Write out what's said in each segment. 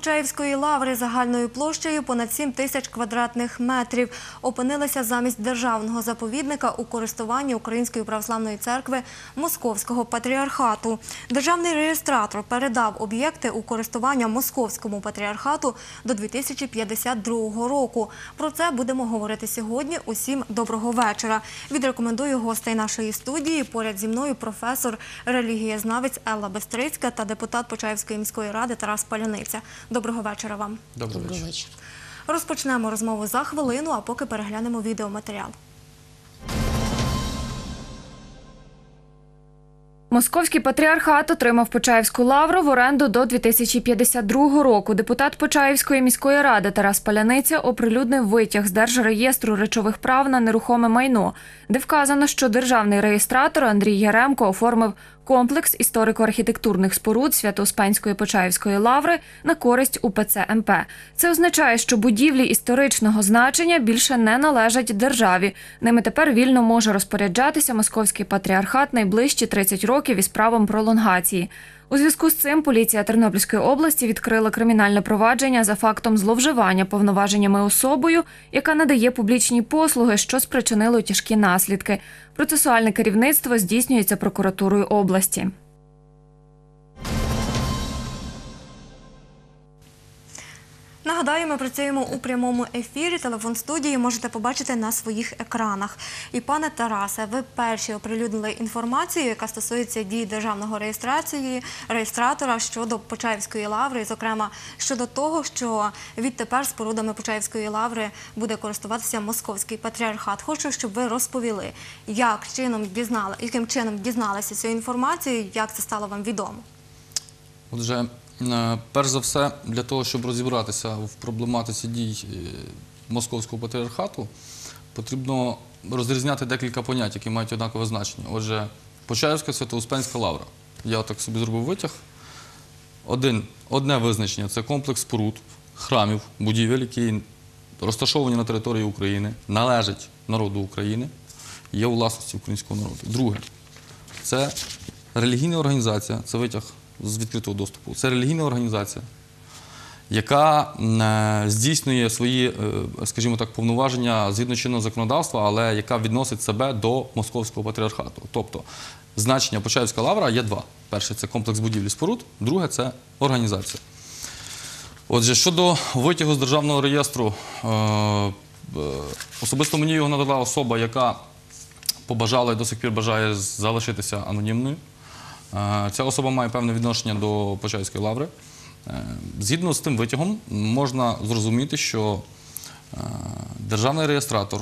Почаївської лаври загальною площею понад 7 тисяч квадратних метрів опинилися замість державного заповідника у користуванні Української православної церкви Московського патріархату. Державний реєстратор передав об'єкти у користування Московському патріархату до 2052 року. Про це будемо говорити сьогодні. Усім доброго вечора. Відрекомендую гостей нашої студії. Поряд зі мною професор релігієзнавець Елла Бестрицька та депутат Почаївської міської ради Тарас Паляниця. Доброго вечора вам. Вечір. вечір. Розпочнемо розмову за хвилину, а поки переглянемо відеоматеріал. Московський патріархат отримав Почаївську лавру в оренду до 2052 року. Депутат Почаївської міської ради Тарас Паляниця оприлюднив витяг з держреєстру речових прав на нерухоме майно, де вказано, що державний реєстратор Андрій Яремко оформив комплекс історико-архітектурних споруд Свято-Успенської Почаївської лаври на користь УПЦ МП. Це означає, що будівлі історичного значення більше не належать державі. Ними тепер вільно може розпоряджатися московський патріархат найближчі 30 років із правом пролонгації. У зв'язку з цим поліція Тернопільської області відкрила кримінальне провадження за фактом зловживання повноваженнями особою, яка надає публічні послуги, що спричинило тяжкі наслідки. Процесуальне керівництво здійснюється прокуратурою області. Нагадаю, ми працюємо у прямому ефірі. Телефон студії можете побачити на своїх екранах. І пане Тарасе, ви перші оприлюднили інформацію, яка стосується дій державного реєстрації реєстратора щодо Почаївської лаври, і, зокрема щодо того, що відтепер спорудами Почаївської лаври буде користуватися московський патріархат. Хочу, щоб ви розповіли, як чином дізнали, яким чином дізналися цю інформацію, як це стало вам відомо. Отже, перш за все, для того, щоб розібратися в проблематиці дій е, московського патріархату, потрібно розрізняти декілька понять, які мають однакове значення. Отже, Почаївська Свято-Успенська лавра. Я так собі зробив витяг. Один, одне визначення це комплекс споруд, храмів, будівель, які розташовані на території України, належать народу України, є у власності українського народу. Друге, це релігійна організація, це витяг з відкритого доступу. Це релігійна організація, яка е, здійснює свої, е, скажімо так, повноваження згідно чинного законодавства, але яка відносить себе до московського патріархату. Тобто значення Почаївська лавра є два: перше це комплекс будівлі споруд, друге це організація. Отже, щодо витягу з державного реєстру, е, особисто мені його надала особа, яка побажала і до сих пір бажає залишитися анонімною. Е, Ця особа має певне відношення до Почаївської лаври. Е, Згідно з тим витягом, можна зрозуміти, що е, державний реєстратор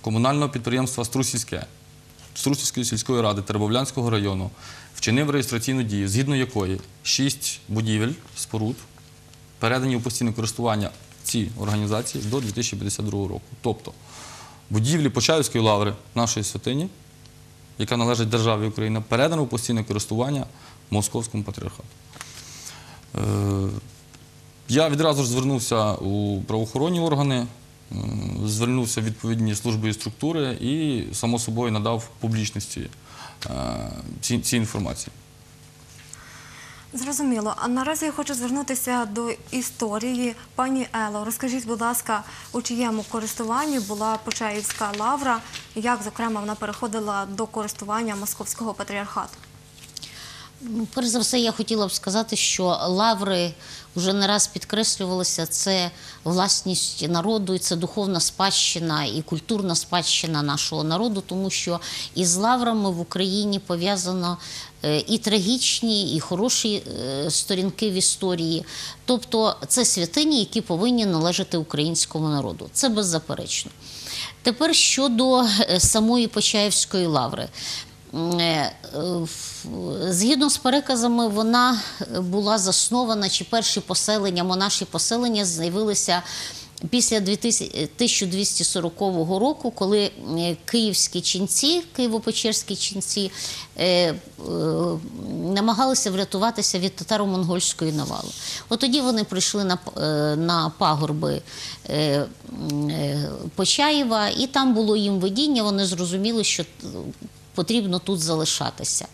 комунального підприємства Струсівське Струсівської сільської ради Теребовлянського району вчинив реєстраційну дію, згідно якої шість будівель, споруд передані у постійне користування цій організації до 2052 року. Тобто будівлі Почаївської лаври нашої святині, яка належить державі Україна, передано у постійне користування Московському патріархату. Е, Я відразу ж звернувся у правоохоронні органи, е, звернувся в відповідні служби і структури і, само собою, надав публічності е, ці інформації. Зрозуміло. А наразі я хочу звернутися до історії. Пані Ело, розкажіть, будь ласка, у чиєму користуванні була Почаївська лавра, як, зокрема, вона переходила до користування Московського патріархату? Ну, Перш за все, я хотіла б сказати, що лаври вже не раз підкреслювалися. Це власність народу, і це духовна спадщина і культурна спадщина нашого народу, тому що із лаврами в Україні пов'язано е, і трагічні, і хороші е, сторінки в історії. Тобто це святині, які повинні належати українському народу. Це беззаперечно. Тепер щодо е, самої Почаївської лаври. Е, е, Згідно з переказами, вона була заснована, чи перші поселення, монаші поселення з'явилися після 1240 року, коли е, київські ченці, києво-печерські ченці, намагалися врятуватися від татаро-монгольської навали. От тоді вони прийшли на, на пагорби Почаєва, і там було їм видіння, вони зрозуміли, що потрібно тут залишатися.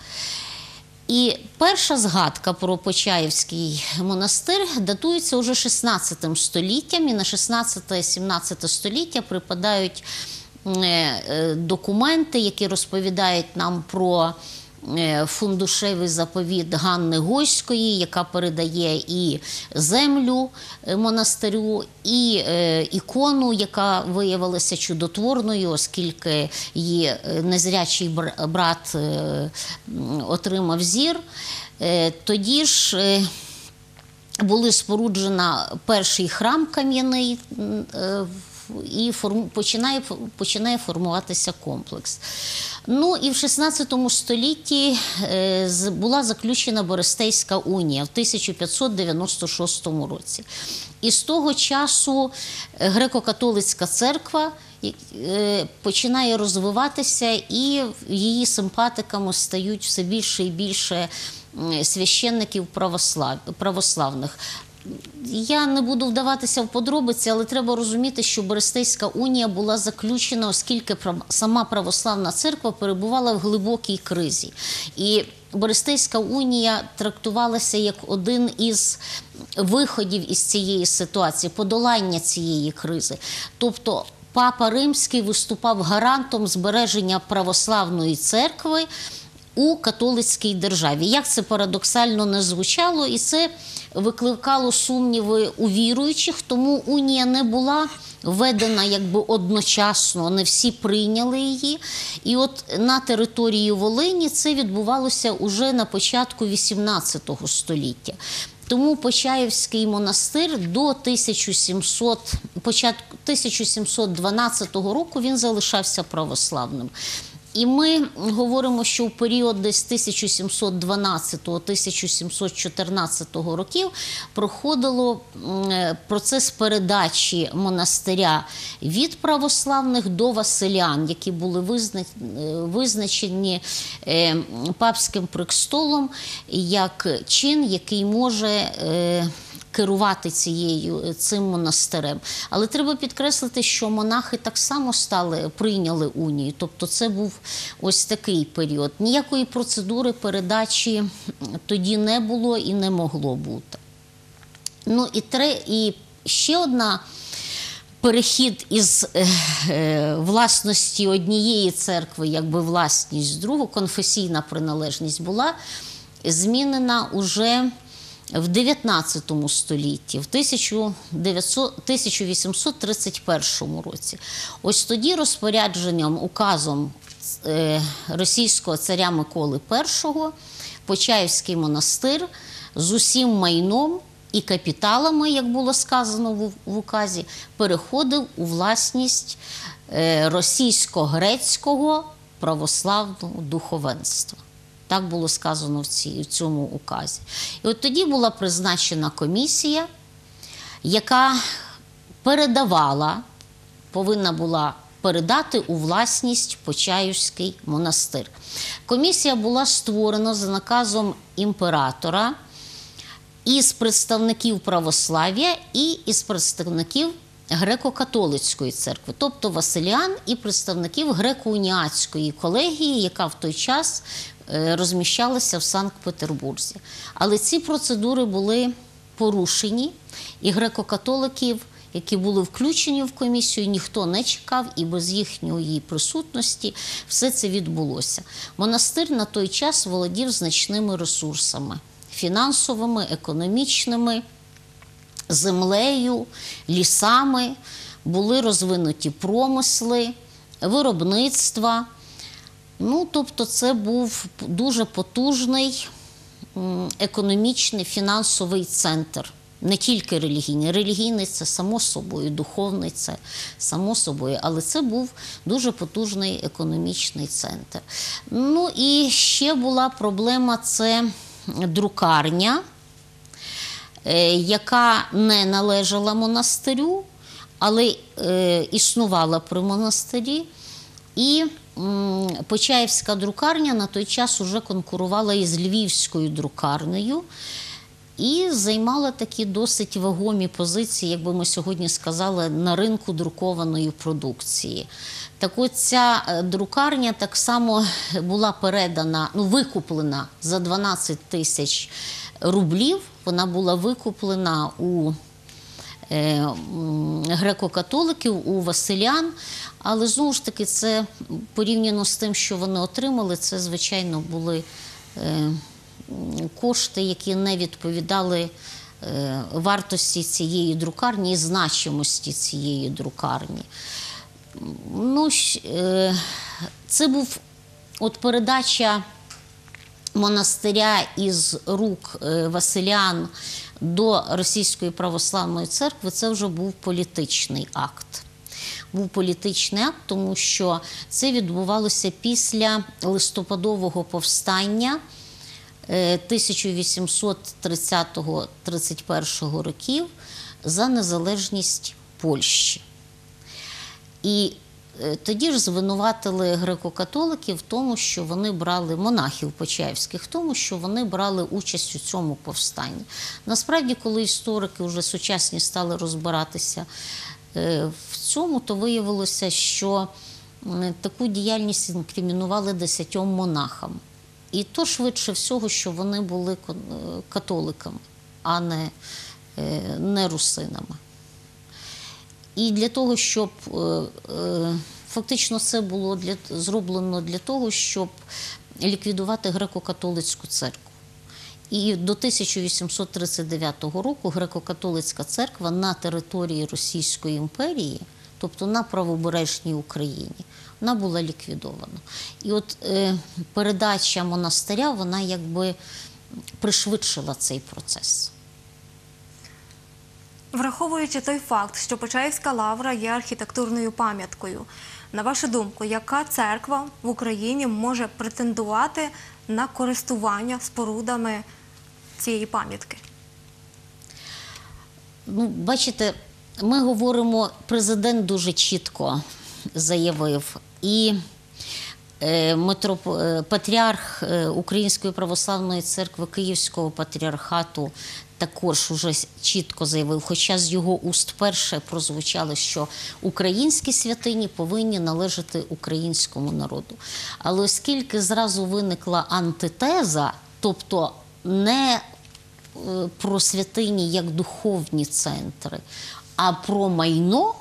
І перша згадка про Почаївський монастир датується уже 16 століттям, і на 16-17 століття припадають е, е, документи, які розповідають нам про фундушевий заповіт Ганни Гойської, яка передає і землю е, монастирю, і е, ікону, яка виявилася чудотворною, оскільки її е, незрячий брат е, отримав зір. Е, Тоді ж е, були споруджена перший храм кам'яний. І форму- починає, починає формуватися комплекс. Ну і в 16 столітті е, була заключена Борестейська унія в 1596 році. І з того часу греко-католицька церква е, починає розвиватися, і її симпатиками стають все більше і більше священників православ, православних. Я не буду вдаватися в подробиці, але треба розуміти, що Берестейська унія була заключена, оскільки сама православна церква перебувала в глибокій кризі. І Берестейська унія трактувалася як один із виходів із цієї ситуації, подолання цієї кризи. Тобто Папа Римський виступав гарантом збереження православної церкви у католицькій державі. Як це парадоксально не звучало, і це викликало сумніви у віруючих, тому унія не була введена якби одночасно, не всі прийняли її. І от на території Волині це відбувалося уже на початку XVIII століття. Тому Почаївський монастир до 1700, початку 1712 року він залишався православним. І ми говоримо, що в період десь 1712-1714 років проходило е, процес передачі монастиря від православних до василян, які були е, визначені е, папським престолом як чин, який може. Е, керувати цією цим монастирем. Але треба підкреслити, що монахи так само стали прийняли унію. Тобто, це був ось такий період. Ніякої процедури передачі тоді не було і не могло бути. Ну і тре, і ще одна. Перехід із е, е, власності однієї церкви, якби власність другу, конфесійна приналежність була змінена уже в 19 столітті, в 1831 році. Ось тоді розпорядженням, указом е, російського царя Миколи І Почаївський монастир з усім майном і капіталами, як було сказано в, указі, переходив у власність е, російсько-грецького православного духовенства. Так було сказано в, цій, в цьому указі. І от тоді була призначена комісія, яка передавала, повинна була передати у власність Почаївський монастир. Комісія була створена за наказом імператора із представників православ'я і із представників греко-католицької церкви, тобто Василіан і представників греко-уніатської колегії, яка в той час е, розміщалася в Санкт-Петербурзі. Але ці процедури були порушені, і греко-католиків, які були включені в комісію, ніхто не чекав, і без їхньої присутності все це відбулося. Монастир на той час володів значними ресурсами фінансовими, економічними землею, лісами, були розвинуті промисли, виробництва. Ну, тобто, це був дуже потужний економічний фінансовий центр. Не тільки релігійний. Релігійний це само собою, духовний це само собою, але це був дуже потужний економічний центр. Ну і ще була проблема це друкарня е, яка не належала монастирю, але е, існувала при монастирі. І Почаївська друкарня на той час уже конкурувала із Львівською друкарнею. і займала такі досить вагомі позиції, як би ми сьогодні сказали, на ринку друкованої продукції. Так от ця е, друкарня так само була передана, ну викуплена за 12 тисяч рублів. Вона була викуплена у греко-католиків, у василян. Але знову ж таки, це порівняно з тим, що вони отримали, це, звичайно, були е, кошти, які не відповідали е, вартості цієї друкарні і значимості цієї друкарні. Ну, е, це був от передача монастиря із рук е, Василян до Російської православної церкви. Це вже був політичний акт. Був політичний акт, тому що це відбувалося після листопадового повстання е, 1830-31 років за незалежність Польщі. І е, тоді ж звинуватили греко-католиків в тому, що вони брали монахів почаївських, в тому, що вони брали участь у цьому повстанні. Насправді, коли історики вже сучасні стали розбиратися е, в цьому, то виявилося, що таку діяльність інкримінували десятьом монахам. І то швидше всього, що вони були е, католиками, а не, е, не русинами. І для того, щоб е, е, фактично це було для, зроблено для того, щоб ліквідувати греко-католицьку церкву. І до 1839 року греко-католицька церква на території Російської імперії, тобто на правобережній Україні, вона була ліквідована. І от е, передача монастиря, вона якби пришвидшила цей процес. Враховуючи той факт, що Почаївська лавра є архітектурною пам'яткою, на вашу думку, яка церква в Україні може претендувати на користування спорудами цієї пам'ятки? Ну, бачите, ми говоримо, президент дуже чітко заявив, і е, митроп... е, патріарх е, Української православної церкви Київського патріархату також уже чітко заявив, хоча з його уст перше прозвучало, що українські святині повинні належати українському народу. Але оскільки зразу виникла антитеза, тобто не е, про святині як духовні центри, а про майно.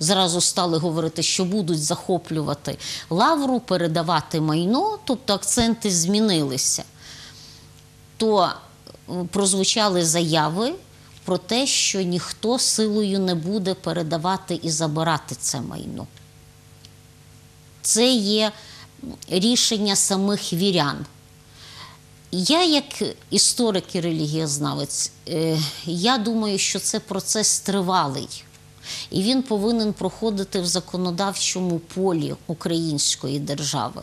Зразу стали говорити, що будуть захоплювати лавру, передавати майно, тобто акценти змінилися. То прозвучали заяви про те, що ніхто силою не буде передавати і забирати це майно. Це є рішення самих вірян. Я, як історик і релігієзнавець, е, я думаю, що це процес тривалий. І він повинен проходити в законодавчому полі української держави.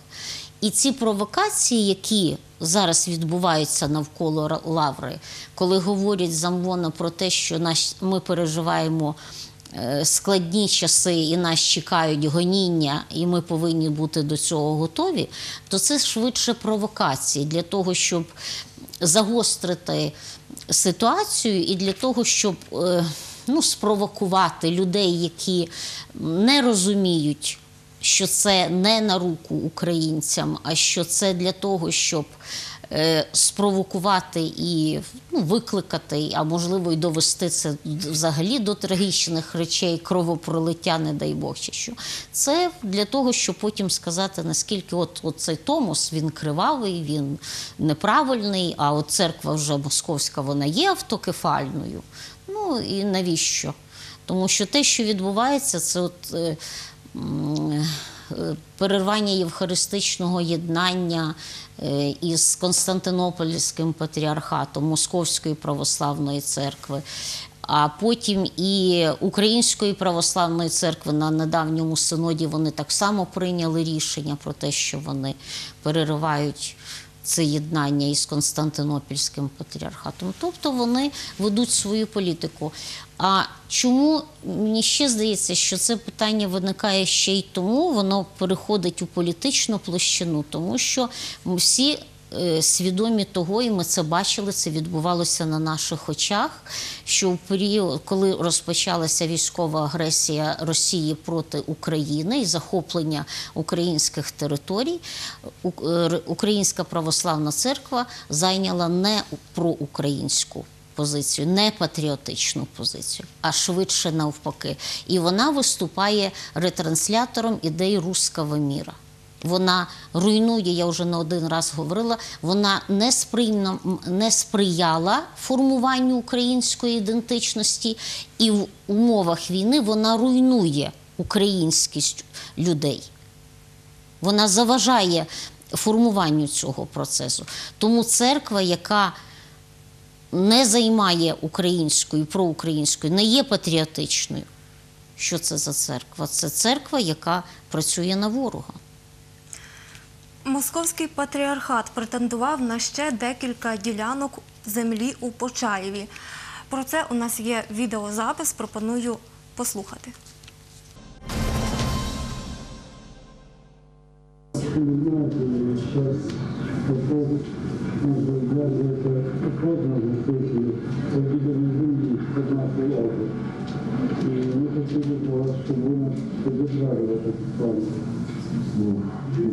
І ці провокації, які зараз відбуваються навколо лаври, коли говорять замвона про те, що наш, ми переживаємо е, складні часи і нас чекають гоніння, і ми повинні бути до цього готові, то це швидше провокації для того, щоб загострити ситуацію і для того, щоб е, ну, спровокувати людей, які не розуміють, що це не на руку українцям, а що це для того, щоб е, спровокувати і ну, викликати, а можливо й довести це взагалі до трагічних речей, кровопролиття, не дай Бог, чи що. Це для того, щоб потім сказати, наскільки от, от цей Томос він кривавий, він неправильний, а от церква вже московська вона є автокефальною. Ну і навіщо? Тому що те, що відбувається, це от. Перервання євхаристичного єднання е, із Константинопольським патріархатом Московської православної церкви, а потім і Української православної церкви на недавньому синоді. Вони так само прийняли рішення про те, що вони переривають це єднання із Константинопільським патріархатом. Тобто вони ведуть свою політику. А чому мені ще здається, що це питання виникає ще й тому, воно переходить у політичну площину, тому що всі свідомі того, і ми це бачили, це відбувалося на наших очах. Що в період, коли розпочалася військова агресія Росії проти України і захоплення українських територій, е, Українська православна церква зайняла не проукраїнську позицію, не патріотичну позицію, а швидше навпаки. І вона виступає ретранслятором ідей руского міра. Вона руйнує, я вже не один раз говорила, вона не, сприйна, не сприяла формуванню української ідентичності, і в умовах війни вона руйнує українськість людей. Вона заважає формуванню цього процесу. Тому церква, яка не займає українською, проукраїнською, не є патріотичною. Що це за церква? Це церква, яка працює на ворога. Московський патріархат претендував на ще декілька ділянок землі у Почаєві. Про це у нас є відеозапис. Пропоную послухати. Не знаю, сейчас попробовать, может быть, даже это поздно на сессии победили земли под нашу лаву. И мы хотели бы вас, чтобы вы нас поддержали в этом плане. Я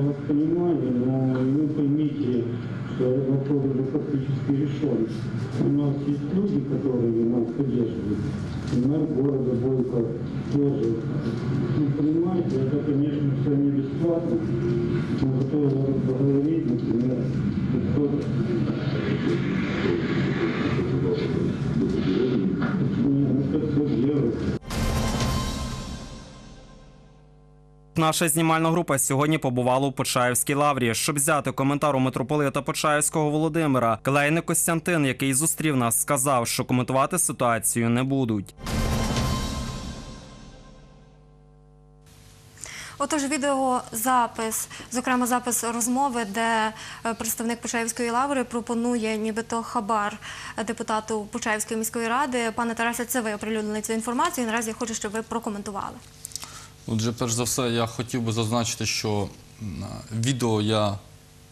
вас понимаю, но вы понимаете, которые практически решались. У нас есть люди, которые нас поддерживают. Мэр города Бойко тоже. Ну, понимаете, это, конечно, все не бесплатно. Но зато поговорить, например, кто Нет, ну все делается. Наша знімальна група сьогодні побувала у Почаївській лаврі, щоб взяти коментар у митрополита Почаївського Володимира. Клейник Костянтин, який зустрів нас, сказав, що коментувати ситуацію не будуть. Отож, відеозапис, зокрема запис розмови, де е, представник Почаївської лаври пропонує нібито хабар депутату Почаївської міської ради. Пане Тарасе, це ви оприлюднили цю інформацію. і Наразі я хочу, щоб ви прокоментували. Отже, перш за все, я хотів би зазначити, що відео я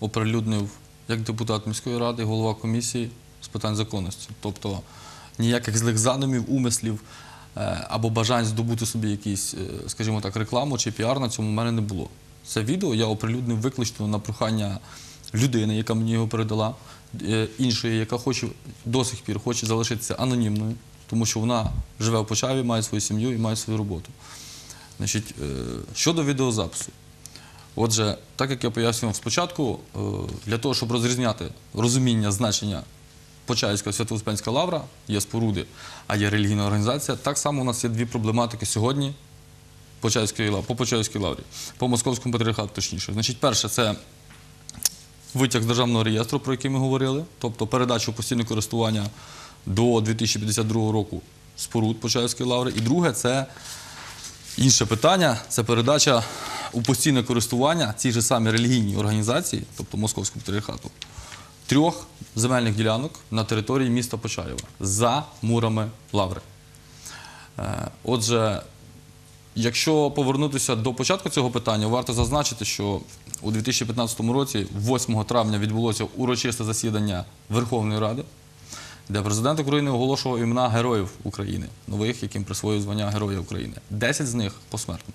оприлюднив як депутат міської ради, голова комісії з питань законності. Тобто ніяких злих задумів, умислів е, або бажань здобути собі якісь, е, скажімо так, рекламу чи піар на цьому в мене не було. Це відео я оприлюднив виключно на прохання людини, яка мені його передала, е, іншої, яка хоче до сих пір хоче залишитися анонімною, тому що вона живе в Почаві, має свою сім'ю і має свою роботу. Значить, е, щодо відеозапису. Отже, так як я пояснював спочатку, е, для того, щоб розрізняти розуміння значення Почаївська Свято-Успенська лавра, є споруди, а є релігійна організація, так само у нас є дві проблематики сьогодні по Почаївській лаврі, по Московському патріархату, точніше. Значить, перше, це витяг з державного реєстру, про який ми говорили, тобто передачу постійне користування до 2052 року споруд Почаївської лаври. І друге, це Інше питання це передача у постійне користування цій же самій релігійній організації, тобто Московському патріархату, трьох земельних ділянок на території міста Почаєва за мурами Лаври. Е, Отже, якщо повернутися до початку цього питання, варто зазначити, що у 2015 році, 8 травня, відбулося урочисте засідання Верховної Ради, де президент України оголошував імена героїв України, нових, яким присвоїв звання Героя України. Десять з них посмертно.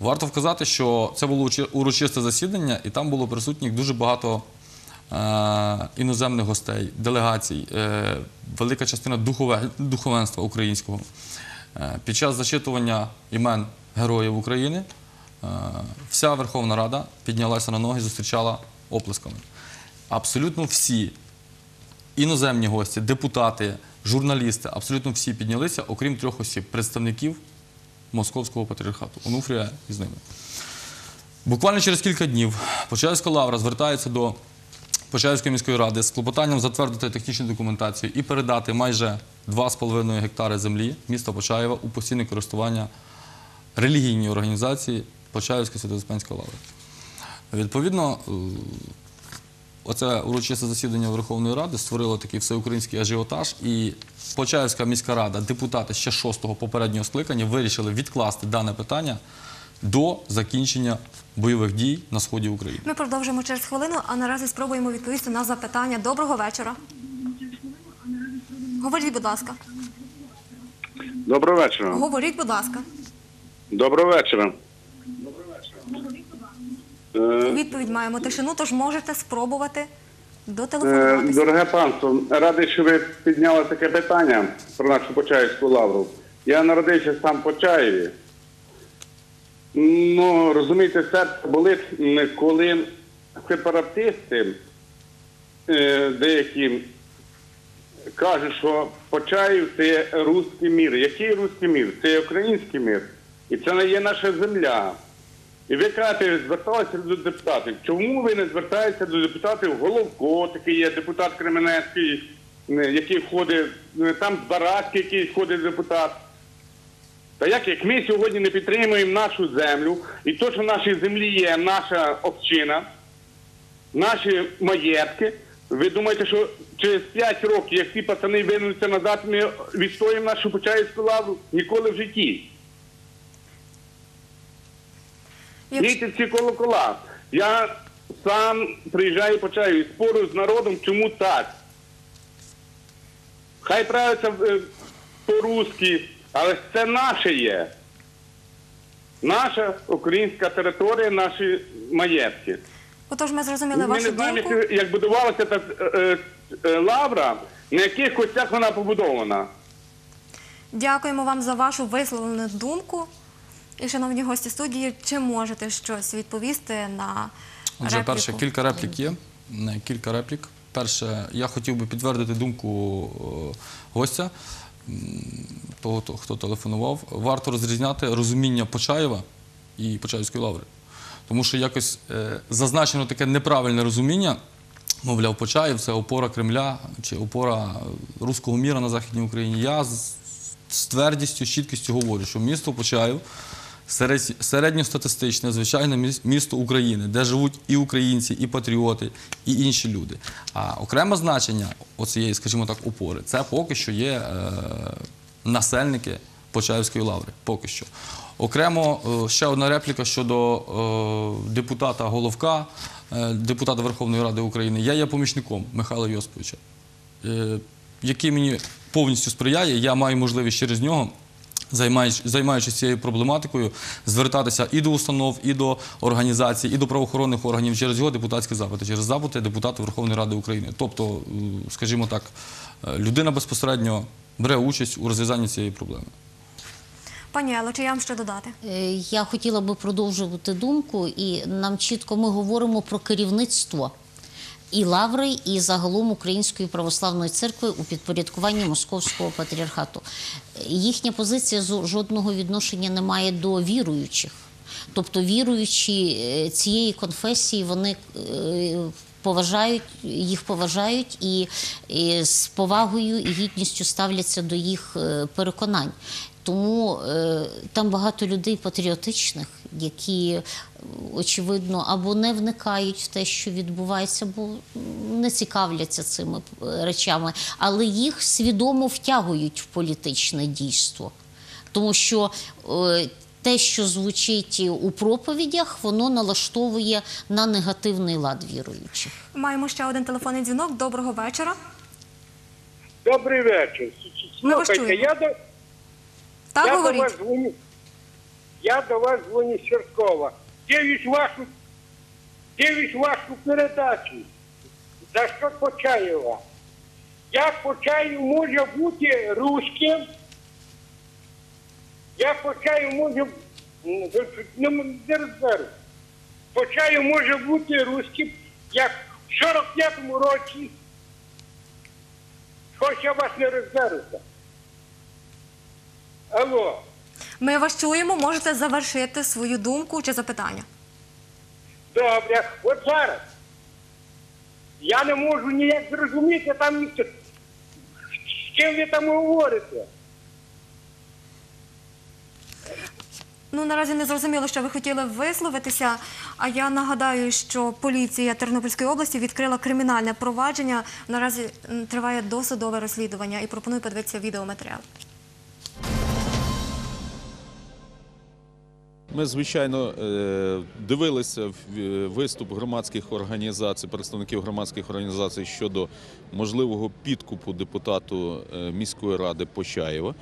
Варто вказати, що це було урочисте засідання, і там було присутніх дуже багато е, іноземних гостей, делегацій, е, велика частина духове, духовенства українського. Е, під час зачитування імен героїв України вся Верховна Рада піднялася на ноги і зустрічала оплесками. Абсолютно всі іноземні гості, депутати, журналісти, абсолютно всі піднялися, окрім трьох осіб, представників Московського патріархату, Онуфрія із ними. Буквально через кілька днів Почаївська лавра звертається до Почаївської міської ради з клопотанням затвердити технічну документацію і передати майже 2,5 гектари землі міста Почаєва у постійне користування релігійній організації Почаївська Святоуспенська лавра. Відповідно, оце урочисте засідання Верховної Ради створило такий всеукраїнський ажіотаж, і Почаївська міська рада, депутати ще шостого попереднього скликання вирішили відкласти дане питання до закінчення бойових дій на сході України. Ми продовжимо через хвилину, а наразі спробуємо відповісти на запитання. Доброго вечора. Говоріть, будь ласка. Доброго вечора. Говоріть, будь ласка. Доброго вечора. Е, Відповідь маємо тишину, тож можете спробувати е, дотелефонуватися. Дороге панство, радий, що ви підняли таке питання про нашу Почаївську лавру. Я народився сам в Почаєві. Ну, розумієте, серце болить, коли сепаратисти е, деякі кажуть, що Почаїв це русський мір. Який русський мір? Це є український мір. І це не є наша земля. І ви кажете, зверталися до депутатів. Чому ви не звертаєтеся до депутатів Головко, такий є депутат Кременецький, е, який входить, е, там Барацький, який входить депутат. Та як, як ми сьогодні не підтримуємо нашу землю, і то, що в нашій землі є наша община, наші маєтки, ви думаєте, що через 5 років, як ці пацани винуться назад, ми відстоїмо нашу Почаївську лавру? Ніколи в житті. Бійте ці колокола. Я сам приїжджаю по чаю і спорю з народом, чому так. Хай правиться е, по-русски, але це наше є. Наша українська територія, наші маєтки. Отож, ми зрозуміли Ми вашу не знаємо, думку. як, як будувалася та е, е, лавра, на яких костях вона побудована. Дякуємо вам за вашу висловлену думку. І, шановні гості студії, чи можете щось відповісти на Отже, репліку? перше, кілька реплік є. Кілька реплік. Перше, я хотів би підтвердити думку е, гостя, того, хто- телефонував. Варто розрізняти розуміння Почаєва і Почаївської лаври. Тому що якось е, зазначено таке неправильне розуміння. Мовляв, Почаїв це опора Кремля чи опора руського міра на Західній Україні. Я з, твердістю, з чіткістю говорю, що місто Почаїв середньостатистичне, звичайне міс- місто України, де живуть і українці, і патріоти, і інші люди. А окреме значення оцієї, скажімо так, опори це поки що є е, насельники Почаївської лаври. Поки що. Окремо е, ще одна репліка щодо е, депутата Головка, е, депутата Верховної Ради України. Я є помічником Михайла Йосиповича е, який мені повністю сприяє. Я маю можливість через нього, займаючись цією проблематикою, звертатися і до установ, і до організацій, і до правоохоронних органів через його депутатські запити, через запити депутата Верховної Ради України. Тобто, скажімо так, е, людина безпосередньо бере участь у розв'язанні цієї проблеми. Пані Ело, чи я вам ще додати? Е, Я хотіла би продовжувати думку, і нам чітко ми говоримо про керівництво і лаври, і загалом Української православної церкви у підпорядкуванні Московського патріархату. Їхня позиція жодного відношення не має до віруючих. Тобто віруючі е, цієї конфесії вони е, поважають їх поважають і, і з повагою і гідністю ставляться до їх е, переконань. Тому е, там багато людей патріотичних, які очевидно або не вникають в те, що відбувається, або не цікавляться цими е, речами, але їх свідомо втягують в політичне дійство. Тому що е, те, що звучить у проповідях, воно налаштовує на негативний лад віруючих. Маємо ще один телефонний дзвінок. Доброго вечора. Добрий вечір. Слухайте, я до, Так я до вас дзвоню. Я до вас дзвоню з Черкова. Дивлюсь вашу, дивлюсь вашу передачу. За що Почаєва? Як Почаєв може бути руським? Як Почаєв може... Не, не розберу. Почаєв може бути руським, як в 45-му році Хоч я вас не розберуся. Алло, Ми вас чуємо, можете завершити свою думку чи запитання. добре. От зараз. Я не можу ніяк зрозуміти там ніхто. З ким ви там говорите? Ну, наразі не зрозуміло, що ви хотіли висловитися. А я нагадаю, що поліція Тернопільської області відкрила кримінальне провадження. Наразі триває досудове розслідування і пропоную подивитися відеоматеріал. Ми, звичайно, е, дивилися е, виступ громадських організацій, представників громадських організацій щодо можливого підкупу депутату е, міської ради Почаєва.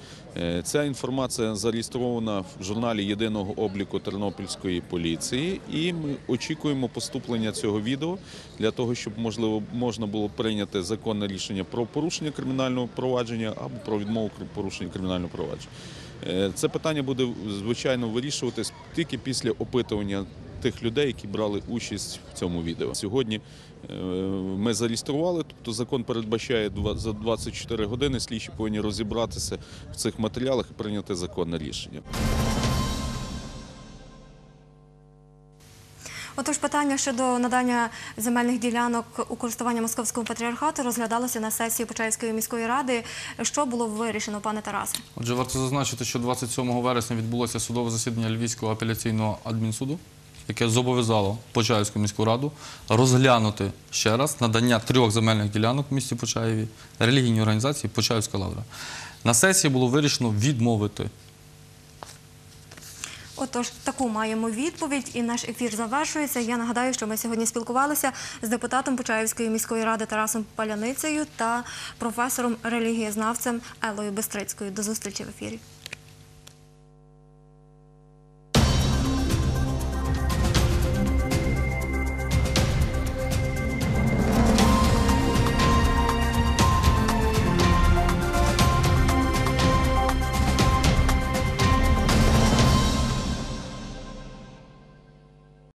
Ця інформація зареєстрована в журналі єдиного обліку Тернопільської поліції, і ми очікуємо поступлення цього відео для того, щоб можливо можна було прийняти законне рішення про порушення кримінального провадження або про відмову порушення кримінального провадження. Е, Це питання буде звичайно вирішуватись тільки після опитування тих людей, які брали участь в цьому відео. Сьогодні е, ми зареєстрували, тобто закон передбачає за 24 години слідчі повинні розібратися в цих матеріалах і прийняти законне рішення. Отож, питання щодо надання земельних ділянок у користування московського патріархату розглядалося на сесії Почаївської міської ради. Що було вирішено, пане Тарасе? Отже, варто зазначити, що 27 вересня відбулося судове засідання Львівського апеляційного адмінсуду, яке зобов'язало Почаївську міську раду розглянути ще раз надання трьох земельних ділянок в місті Почаєві релігійній організації Почаївська лавра. На сесії було вирішено відмовити Отож, таку маємо відповідь, і наш ефір завершується. Я нагадаю, що ми сьогодні спілкувалися з депутатом Почаївської міської ради Тарасом Паляницею та професором релігієзнавцем Елою Бестрицькою. До зустрічі в ефірі.